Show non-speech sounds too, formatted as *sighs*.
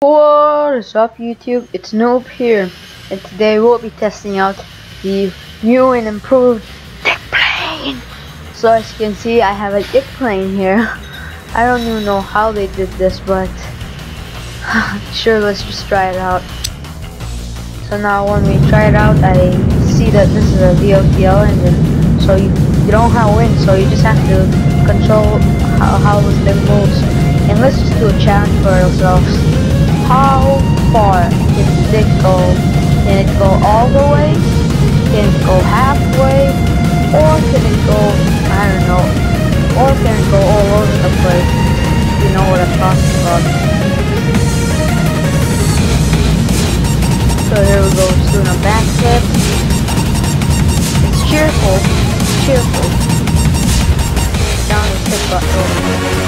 What is up YouTube? It's Noob here and today we'll be testing out the new and improved dick plane. So as you can see I have a dick plane here. *laughs* I don't even know how they did this but *sighs* sure let's just try it out. So now when we try it out I see that this is a VTOL engine so you, you don't have wind so you just have to control how, how thing moves. And let's just do a challenge for ourselves how far can it go? Can it go all the way? Can it go halfway? Or can it go, I don't know, or can it go all over the place? You know what I'm talking about. Down the